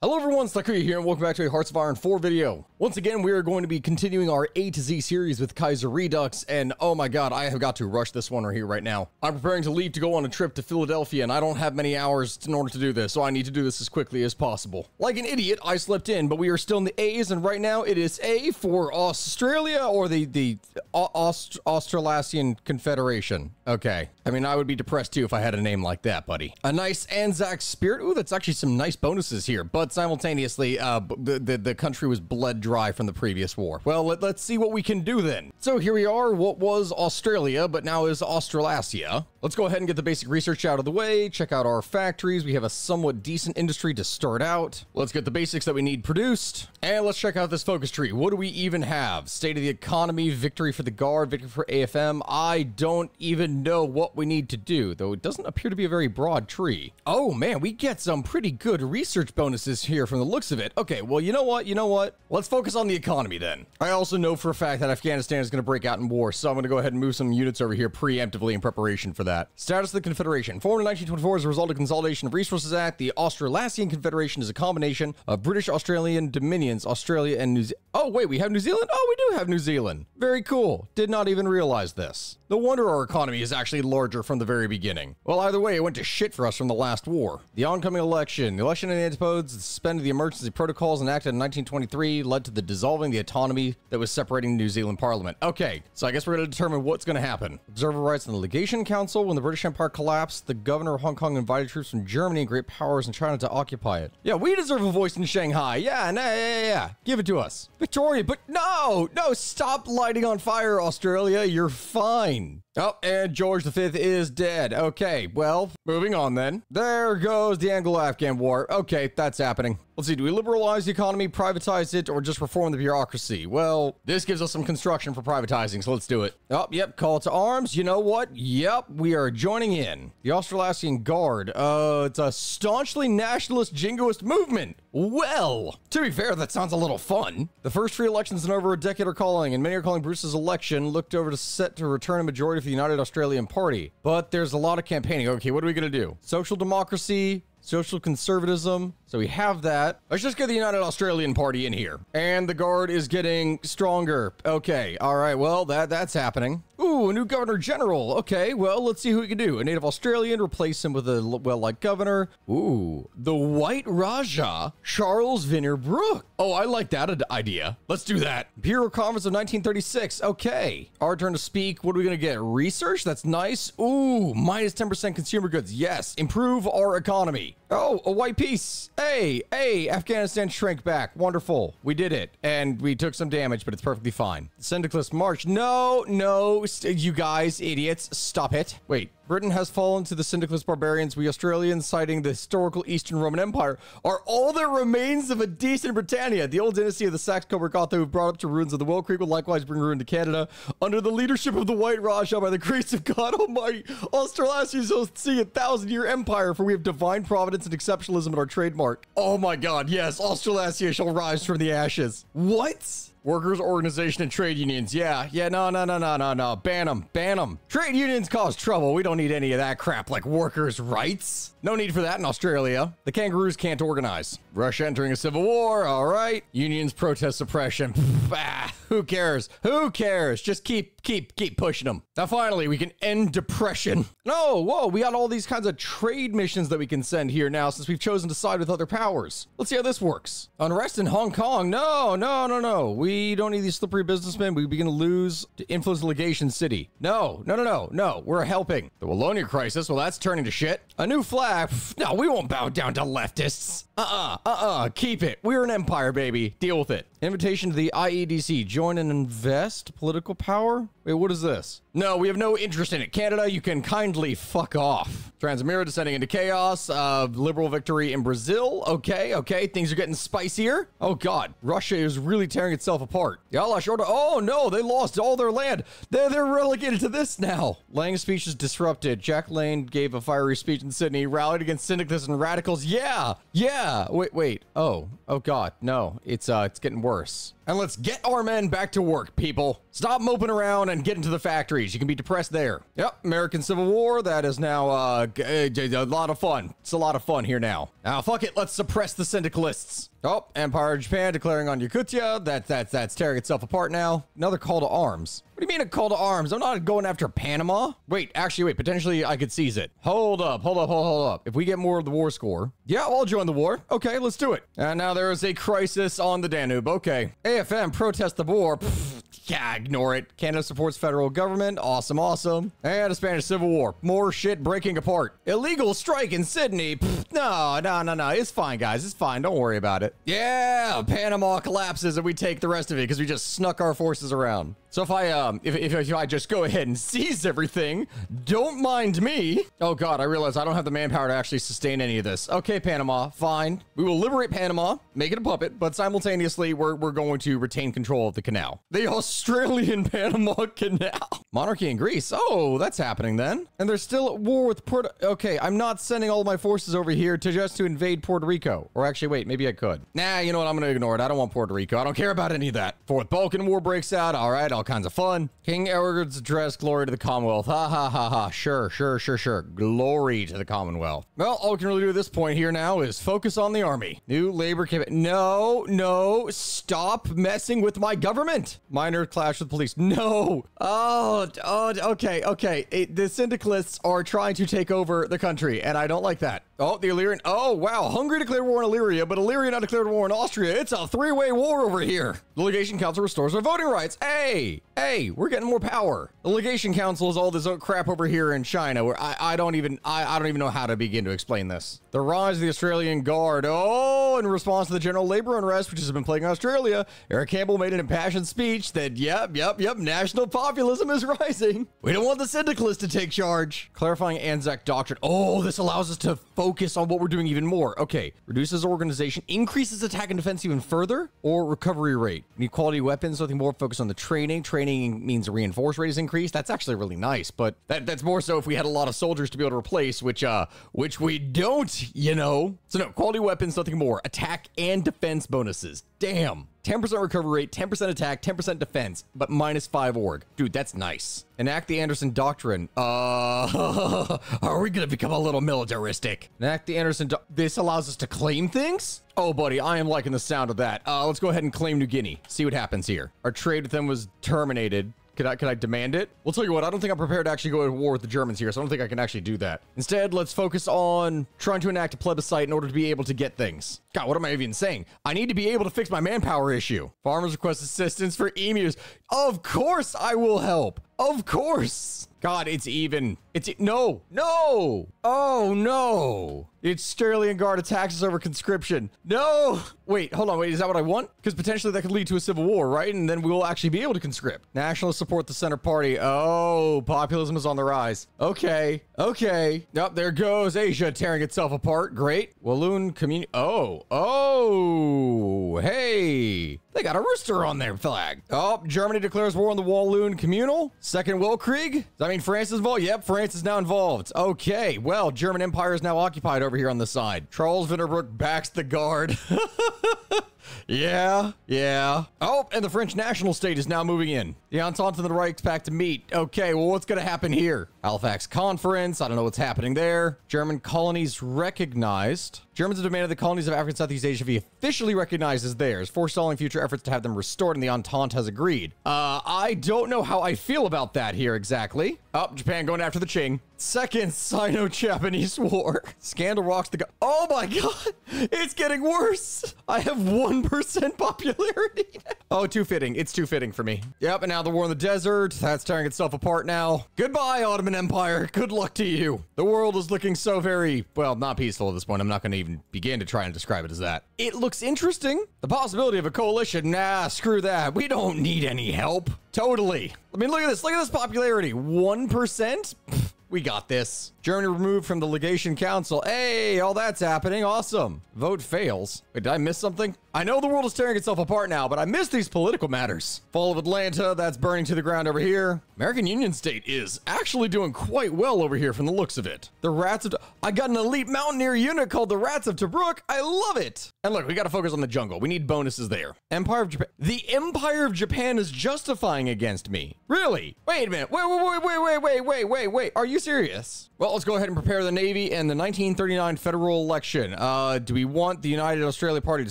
Hello everyone, Stakuyi here, and welcome back to a Hearts of Iron 4 video. Once again, we are going to be continuing our A to Z series with Kaiser Redux, and oh my god, I have got to rush this one right here right now. I'm preparing to leave to go on a trip to Philadelphia, and I don't have many hours in order to do this, so I need to do this as quickly as possible. Like an idiot, I slept in, but we are still in the A's, and right now it is A for Australia, or the, the uh, Aust Australasian Confederation. Okay. I mean, I would be depressed too if I had a name like that, buddy. A nice Anzac Spirit. Ooh, that's actually some nice bonuses here, but but simultaneously, uh, the, the, the country was bled dry from the previous war. Well, let, let's see what we can do then. So here we are, what was Australia, but now is Australasia. Let's go ahead and get the basic research out of the way, check out our factories. We have a somewhat decent industry to start out. Let's get the basics that we need produced. And let's check out this focus tree. What do we even have? State of the economy, victory for the guard, victory for AFM. I don't even know what we need to do, though it doesn't appear to be a very broad tree. Oh man, we get some pretty good research bonuses here from the looks of it. Okay, well, you know what? You know what? Let's focus on the economy then. I also know for a fact that Afghanistan is going to break out in war, so I'm going to go ahead and move some units over here preemptively in preparation for that. Status of the Confederation. Formed in 1924 as a result of Consolidation of Resources Act, the Australasian Confederation is a combination of British Australian dominions, Australia and New Zealand. Oh, wait, we have New Zealand? Oh, we do have New Zealand. Very cool. Did not even realize this. No wonder our economy is actually larger from the very beginning. Well, either way, it went to shit for us from the last war. The oncoming election. The election in the antipodes suspended the emergency protocols enacted in 1923 led to the dissolving the autonomy that was separating New Zealand Parliament. Okay, so I guess we're going to determine what's going to happen. Observer rights in the Legation Council. When the British Empire collapsed, the governor of Hong Kong invited troops from Germany and great powers in China to occupy it. Yeah, we deserve a voice in Shanghai. Yeah, nah, yeah, yeah, yeah. Give it to us. Victoria, but no, no, stop lighting on fire, Australia. You're fine. Oh, and George V is dead. Okay, well, moving on then. There goes the Anglo-Afghan War. Okay, that's happening. Let's see, do we liberalize the economy, privatize it, or just reform the bureaucracy? Well, this gives us some construction for privatizing, so let's do it. Oh, yep, call to arms. You know what? Yep, we are joining in. The Australasian Guard. Uh, it's a staunchly nationalist jingoist movement. Well, to be fair, that sounds a little fun. The first free elections in over a decade are calling, and many are calling Bruce's election looked over to set to return a majority for the United Australian Party. But there's a lot of campaigning. Okay, what are we going to do? Social democracy, social conservatism. So we have that. Let's just get the United Australian Party in here. And the guard is getting stronger. Okay. All right. Well, that that's happening. Ooh, a new governor general. Okay. Well, let's see who we can do. A native Australian, replace him with a well-liked governor. Ooh, the White Rajah, Charles Vyner Brooke. Oh, I like that idea. Let's do that. Imperial Conference of 1936. Okay. Our turn to speak. What are we going to get? Research? That's nice. Ooh, minus 10% consumer goods. Yes. Improve our economy. Oh, a white piece. Hey, hey, Afghanistan shrink back. Wonderful. We did it. And we took some damage, but it's perfectly fine. Syndicalist March. No, no, you guys, idiots. Stop it. Wait, Britain has fallen to the syndicalist barbarians. We Australians, citing the historical Eastern Roman Empire, are all that remains of a decent Britannia. The old dynasty of the Saxe-Coburg-Gotha who brought up to ruins of the Will Creek will likewise bring ruin to Canada. Under the leadership of the White Rajah, by the grace of God Almighty, Australasia shall see a thousand-year empire, for we have divine providence and exceptionalism in our trademark. Oh my God, yes, Australasia shall rise from the ashes. What? Workers' organization and trade unions. Yeah, yeah, no, no, no, no, no, no. Ban them, ban them. Trade unions cause trouble. We don't need any of that crap like workers' rights. No need for that in Australia. The kangaroos can't organize. Russia entering a civil war. All right. Unions protest suppression. ah, who cares? Who cares? Just keep, keep, keep pushing them. Now, finally, we can end depression. No, whoa, we got all these kinds of trade missions that we can send here now since we've chosen to side with other powers. Let's see how this works. Unrest in Hong Kong. No, no, no, no. We don't need these slippery businessmen. We begin to lose to influence legation city. No, no, no, no, no. We're helping. The Wallonia crisis. Well, that's turning to shit. A new flag no, we won't bow down to leftists. Uh-uh, uh-uh, keep it. We're an empire, baby. Deal with it. Invitation to the IEDC. Join and invest political power? Wait, what is this? No, we have no interest in it. Canada, you can kindly fuck off. Transamerica descending into chaos. Uh, liberal victory in Brazil. Okay, okay. Things are getting spicier. Oh, God. Russia is really tearing itself apart. Yalash order. Oh, no. They lost all their land. They're, they're relegated to this now. Lang's speech is disrupted. Jack Lang gave a fiery speech in Sydney, rallied against syndicalists and radicals. Yeah, yeah. Wait, wait. Oh, oh, God. No, it's, uh, it's getting worse. And let's get our men back to work, people. Stop moping around and get into the factories. You can be depressed there. Yep, American Civil War. That is now uh, a lot of fun. It's a lot of fun here now. Now, fuck it. Let's suppress the syndicalists. Oh, Empire of Japan declaring on Yakutia. That, that, that's tearing itself apart now. Another call to arms. What do you mean a call to arms? I'm not going after Panama. Wait, actually, wait. Potentially, I could seize it. Hold up, hold up, hold, hold up. If we get more of the war score, yeah, I'll join the war. Okay, let's do it. And now there is a crisis on the Danube. Okay. AFM protest the war. Pfft, yeah, ignore it. Canada supports federal government. Awesome, awesome. And a Spanish Civil War. More shit breaking apart. Illegal strike in Sydney. Pfft, no, no, no, no. It's fine, guys. It's fine. Don't worry about it. Yeah, Panama collapses and we take the rest of it because we just snuck our forces around. So if I um if, if, if I just go ahead and seize everything, don't mind me. Oh god, I realize I don't have the manpower to actually sustain any of this. Okay, Panama, fine. We will liberate Panama, make it a puppet, but simultaneously we're we're going to retain control of the canal. The Australian Panama Canal. Monarchy in Greece. Oh, that's happening then. And they're still at war with Puerto Okay, I'm not sending all my forces over here to just to invade Puerto Rico. Or actually, wait, maybe I could. Nah, you know what? I'm gonna ignore it. I don't want Puerto Rico. I don't care about any of that. Fourth Balkan War breaks out. All right, all kinds of fun. King Edward's address, glory to the Commonwealth. Ha ha ha ha. Sure, sure, sure, sure. Glory to the Commonwealth. Well, all we can really do at this point here now is focus on the army. New labor cabinet. No, no, stop messing with my government. Minor clash with police. No. Oh, oh okay, okay. It, the syndicalists are trying to take over the country, and I don't like that. Oh, the Illyrian. Oh, wow. Hungary declared war on Illyria, but Illyria not declared war on Austria. It's a three-way war over here. The Legation Council restores our voting rights. Hey, hey, we're getting more power. The Legation Council is all this crap over here in China where I, I don't even I, I don't even know how to begin to explain this. The rise of the Australian Guard. Oh, in response to the general labor unrest, which has been plaguing Australia, Eric Campbell made an impassioned speech that, yep, yep, yep, national populism is rising. We don't want the syndicalists to take charge. Clarifying Anzac Doctrine. Oh, this allows us to focus on what we're doing even more. Okay, reduces organization, increases attack and defense even further, or recovery rate. Need quality weapons, something more focused on the training. Training means reinforce rate is increased. That's actually really nice, but that, that's more so if we had a lot of soldiers to be able to replace, which uh, which we don't, you know. So no, quality weapons, nothing more. Attack and defense bonuses. Damn. 10% recovery rate, 10% attack, 10% defense, but minus 5 org. Dude, that's nice. Enact the Anderson Doctrine. Uh, are we gonna become a little militaristic? Enact the Anderson Do This allows us to claim things? Oh, buddy, I am liking the sound of that. Uh, let's go ahead and claim New Guinea. See what happens here. Our trade with them was terminated. Could I, could I demand it? We'll tell you what, I don't think I'm prepared to actually go to war with the Germans here, so I don't think I can actually do that. Instead, let's focus on trying to enact a plebiscite in order to be able to get things. God, what am I even saying? I need to be able to fix my manpower issue. Farmers request assistance for emus. Of course I will help. Of course. God, it's even. It's no, no. Oh no. It's Sterling Guard attacks us over conscription. No. Wait, hold on. Wait, is that what I want? Because potentially that could lead to a civil war, right? And then we'll actually be able to conscript. Nationalists support the center party. Oh, populism is on the rise. Okay. Okay. Oh, there goes Asia tearing itself apart. Great. Walloon community. Oh. Oh. Hey. They got a rooster on their flag. Oh, Germany declares war on the Walloon Communal. Second Weltkrieg. Does that mean France is involved? Yep, France is now involved. Okay, well, German Empire is now occupied over here on the side. Charles Vyner Brooke backs the guard. Yeah, yeah. Oh, and the French national state is now moving in. The Entente and the Reichspakt to meet. Okay, well, what's going to happen here? Halifax Conference. I don't know what's happening there. German colonies recognized. Germans have demanded the colonies of Africa and Southeast Asia be officially recognized as theirs, forestalling future efforts to have them restored, and the Entente has agreed. Uh, I don't know how I feel about that here exactly. Up, oh, Japan going after the Qing. Second Sino-Japanese War. Scandal rocks the... oh my god! It's getting worse! I have 1% popularity. oh, too fitting. It's too fitting for me. Yep, and now the war in the desert. That's tearing itself apart now. Goodbye, Ottoman Empire. Good luck to you. The world is looking so very, well, not peaceful at this point. I'm not going to even begin to try and describe it as that. It looks interesting. The possibility of a coalition, nah, screw that. We don't need any help. Totally. I mean, look at this. Look at this popularity. 1%? We got this. Germany removed from the Legation Council. Hey, all that's happening. Awesome. Vote fails. Wait, did I miss something? I know the world is tearing itself apart now, but I miss these political matters. Fall of Atlanta, that's burning to the ground over here. American Union State is actually doing quite well over here from the looks of it. The Rats of... I got an elite mountaineer unit called the Rats of Tobruk. I love it. And look, we got to focus on the jungle. We need bonuses there. Empire of Japan. The Empire of Japan is justifying against me. Really? Wait a minute. Wait, wait, wait, wait, wait, wait, wait, wait. Are you serious? Well, let's go ahead and prepare the Navy and the 1939 federal election. Uh, do we want the United Australia Party to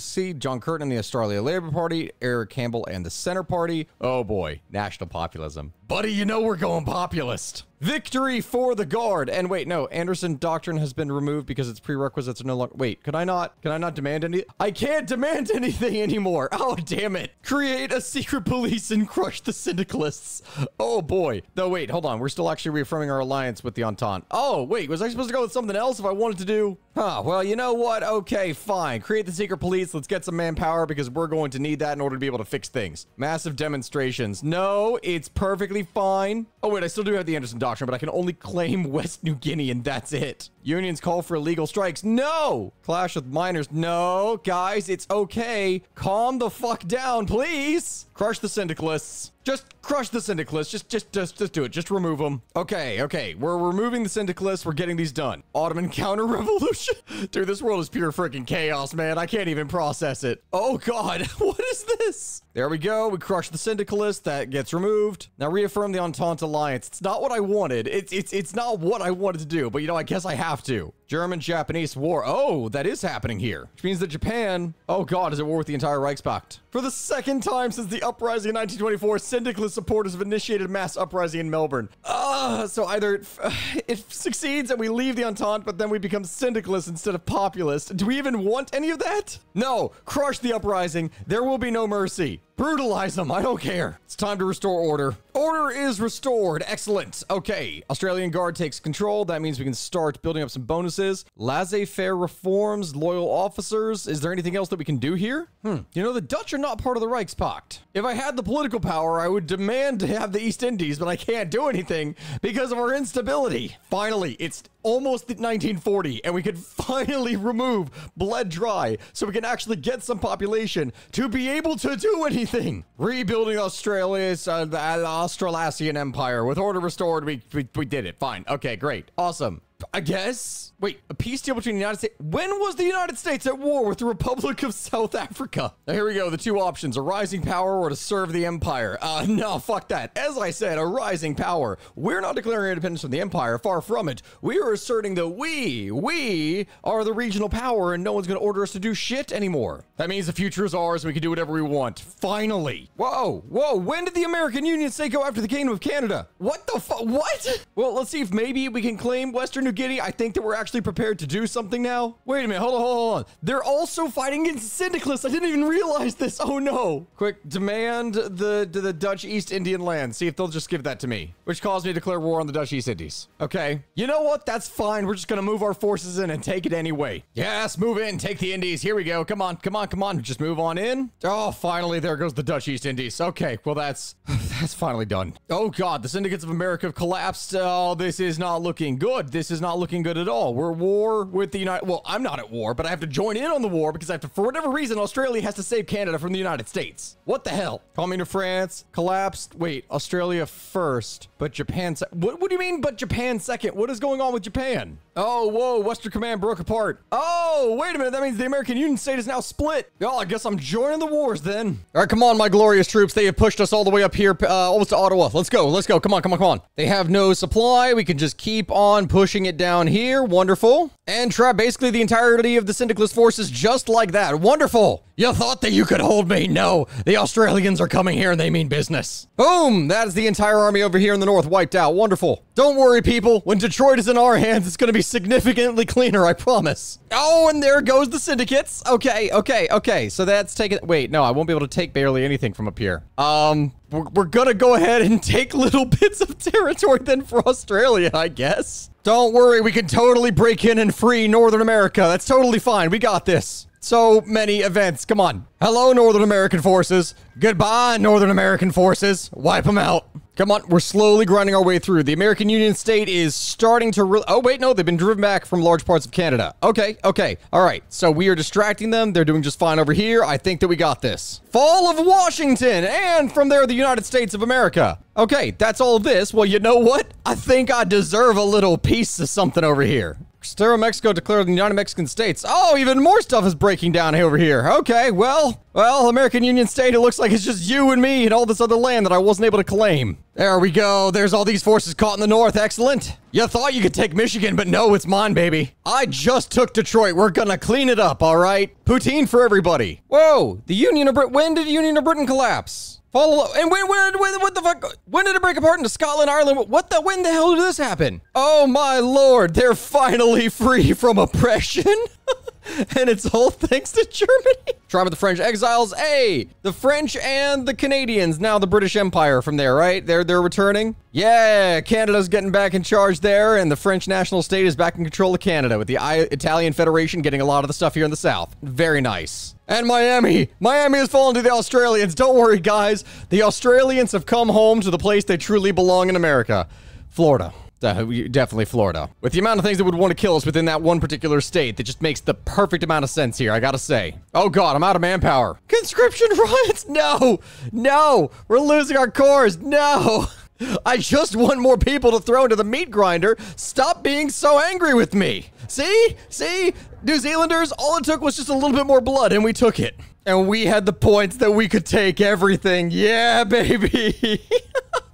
see John Curtin and the Australia Labor Party, Eric Campbell and the Center Party? Oh boy, national populism. Buddy, you know we're going populist. Victory for the guard. And wait, no, Anderson doctrine has been removed because its prerequisites are no longer. Wait, can I not? Can I not demand any? I can't demand anything anymore. Oh, damn it. Create a secret police and crush the syndicalists. Oh boy. No, wait, hold on. We're still actually reaffirming our alliance with the Entente. Oh, wait, was I supposed to go with something else if I wanted to do? Huh, well, you know what? Okay, fine. Create the secret police. Let's get some manpower because we're going to need that in order to be able to fix things. Massive demonstrations. No, it's perfectly fine. Oh, wait, I still do have the Anderson doctrine, but I can only claim West New Guinea and that's it. Unions call for illegal strikes. No! Clash with miners. No, guys, it's okay. Calm the fuck down, please. Crush the syndicalists. Just crush the syndicalists. Just, just, just, just do it. Just remove them. Okay, okay. We're removing the syndicalists. We're getting these done. Ottoman counter revolution. Dude, this world is pure freaking chaos, man. I can't even process it. Oh God, what is this? There we go. We crush the syndicalists. That gets removed. Now reaffirm the Entente alliance. It's not what I wanted. It's, it's, it's not what I wanted to do. But you know, I guess I have to. German-Japanese war. Oh, that is happening here. Which means that Japan, oh God, is at war with the entire Reichspakt. For the second time since the uprising in 1924, syndicalist supporters have initiated a mass uprising in Melbourne. Uh, so either it, it succeeds and we leave the Entente, but then we become syndicalists instead of populist. Do we even want any of that? No, crush the uprising. There will be no mercy. Brutalize them. I don't care. It's time to restore order. Order is restored. Excellent. Okay. Australian Guard takes control. That means we can start building up some bonuses. Laissez-faire reforms, loyal officers. Is there anything else that we can do here? Hmm. You know, the Dutch are not part of the Reichspakt. If I had the political power, I would demand to have the East Indies, but I can't do anything because of our instability. Finally, it's almost 1940 and we could finally remove bled dry so we can actually get some population to be able to do anything. Rebuilding Australia's uh, Australasian Empire with order restored. We, we, we did it. Fine. Okay, great. Awesome. I guess. Wait, a peace deal between the United States. When was the United States at war with the Republic of South Africa? Now, here we go. The two options a rising power or to serve the empire. Uh, no, fuck that. As I said, a rising power. We're not declaring independence from the empire. Far from it. We are asserting that we, we are the regional power and no one's going to order us to do shit anymore. That means the future is ours and we can do whatever we want. Finally. Whoa, whoa. When did the American Union say go after the Kingdom of Canada? What the fuck? What? Well, let's see if maybe we can claim Western New Guinea. I think that we're actually prepared to do something now. Wait a minute. Hold on, hold on. They're also fighting against syndicalists. I didn't even realize this. Oh no. Quick, demand the, the, Dutch East Indian land. See if they'll just give that to me, which caused me to declare war on the Dutch East Indies. Okay. You know what? That's fine. We're just going to move our forces in and take it anyway. Yes, move in. Take the Indies. Here we go. Come on, come on, come on. Just move on in. Oh, finally, there goes the Dutch East Indies. Okay, well, that's that's finally done. Oh God, the syndicates of America have collapsed. Oh, this is not looking good. This is not looking good at all. We're war with the United. Well, I'm not at war, but I have to join in on the war because I have to, for whatever reason, Australia has to save Canada from the United States. What the hell? To France, collapsed. Wait, Australia first, but Japan. Se- what, what do you mean, but Japan second? What is going on with Japan? Oh, whoa, Western Command broke apart. Oh, wait a minute. That means the American Union state is now split. Oh, I guess I'm joining the wars then. All right, come on, my glorious troops. They have pushed us all the way up here, uh, almost to Ottawa. Let's go. Let's go. Come on, come on, come on. They have no supply. We can just keep on pushing it down here. Wonderful. And trap basically the entirety of the syndicalist forces just like that. Wonderful. You thought that you could hold me? No. The Australians are coming here and they mean business. Boom. That is the entire army over here in the north wiped out. Wonderful. Don't worry, people. When Detroit is in our hands, it's going to be significantly cleaner, I promise. Oh, and there goes the syndicates. Okay, okay, okay. So that's taken. Wait, no, I won't be able to take barely anything from up here. Um, we're, we're gonna go ahead and take little bits of territory then for Australia, I guess. Don't worry, we can totally break in and free Northern America. That's totally fine. We got this. So many events. Come on. Hello, Northern American forces. Goodbye, Northern American forces. Wipe them out. Come on, we're slowly grinding our way through. The American Union state is starting to. Re- oh wait, no, they've been driven back from large parts of Canada. Okay, okay, all right. So we are distracting them. They're doing just fine over here. I think that we got this. Fall of Washington, and from there, the United States of America. Okay, that's all of this. Well, you know what? I think I deserve a little piece of something over here. Cristero, Mexico declared the United Mexican States. Oh, even more stuff is breaking down over here. Okay, well, well, American Union State, it looks like it's just you and me and all this other land that I wasn't able to claim. There we go. There's all these forces caught in the north. Excellent. You thought you could take Michigan, but no, it's mine, baby. I just took Detroit. We're gonna clean it up, all right? Poutine for everybody. Whoa, the Union of Britain. When did the Union of Britain collapse? Follow and when, when, when, what the fuck? When did it break apart into Scotland, Ireland? What the, when the hell did this happen? Oh my lord, they're finally free from oppression. and it's all thanks to Germany. Tribe of the French exiles. Hey, the French and the Canadians. Now the British Empire from there, right? They're they're returning. Yeah, Canada's getting back in charge there, and the French national state is back in control of Canada, with the I Italian Federation getting a lot of the stuff here in the south. Very nice. And Miami. Miami has fallen to the Australians. Don't worry, guys. The Australians have come home to the place they truly belong in America. Florida. Uh, definitely Florida. With the amount of things that would want to kill us within that one particular state, that just makes the perfect amount of sense here, I gotta say. Oh god, I'm out of manpower. Conscription riots? No! No! We're losing our cores! No! I just want more people to throw into the meat grinder. Stop being so angry with me. See? See? New Zealanders, all it took was just a little bit more blood and we took it. And we had the points that we could take everything. Yeah, baby.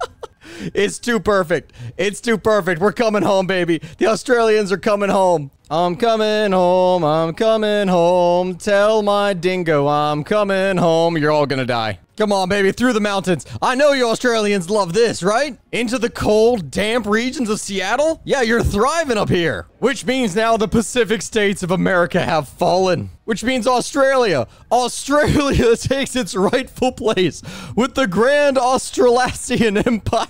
It's too perfect. It's too perfect. We're coming home, baby. The Australians are coming home. I'm coming home. I'm coming home. Tell my dingo I'm coming home. You're all gonna die. Come on, baby, through the mountains. I know you Australians love this, right? Into the cold, damp regions of Seattle? Yeah, you're thriving up here. Which means now the Pacific states of America have fallen. Which means Australia. Australia takes its rightful place with the Grand Australasian Empire.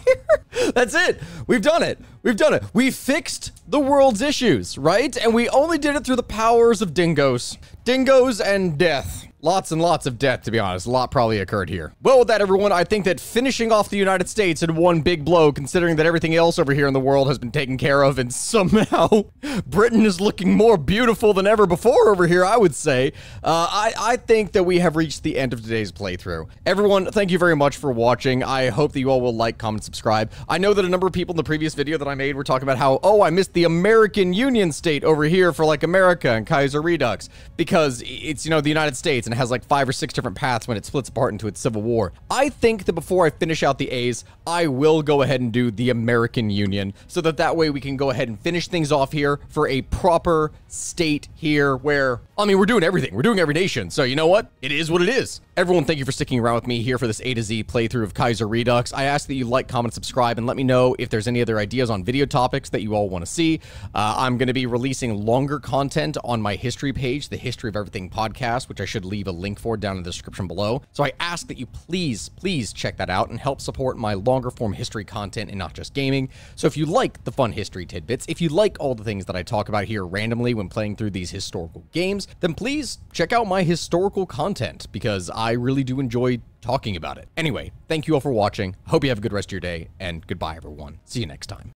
That's it. We've done it. We've done it. We fixed the world's issues, right? And we only did it through the powers of dingoes. Dingoes and death. Lots and lots of death, to be honest. A lot probably occurred here. Well, with that, everyone, I think that finishing off the United States in one big blow, considering that everything else over here in the world has been taken care of, and somehow Britain is looking more beautiful than ever before over here, I would say. Uh, I, I think that we have reached the end of today's playthrough. Everyone, thank you very much for watching. I hope that you all will like, comment, subscribe. I know that a number of people in the previous video that I made were talking about how, oh, I missed the American Union state over here for like America and Kaiser Redux because it's, you know, the United States and has like five or six different paths when it splits apart into its civil war. I think that before I finish out the A's, I will go ahead and do the American Union so that that way we can go ahead and finish things off here for a proper state here where, I mean, we're doing everything. We're doing every nation. So you know what? It is what it is. Everyone, thank you for sticking around with me here for this A to Z playthrough of Kaiser Redux. I ask that you like, comment, subscribe, and let me know if there's any other ideas on video topics that you all want to see. Uh, I'm going to be releasing longer content on my history page, the History of Everything podcast, which I should leave a link for down in the description below. So I ask that you please, please check that out and help support my longer form history content and not just gaming. So if you like the fun history tidbits, if you like all the things that I talk about here randomly when playing through these historical games, then please check out my historical content because I really do enjoy talking about it. Anyway, thank you all for watching. Hope you have a good rest of your day, and goodbye, everyone. See you next time.